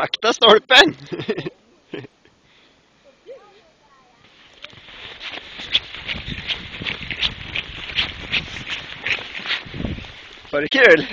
Akta stolpen! Var det kul?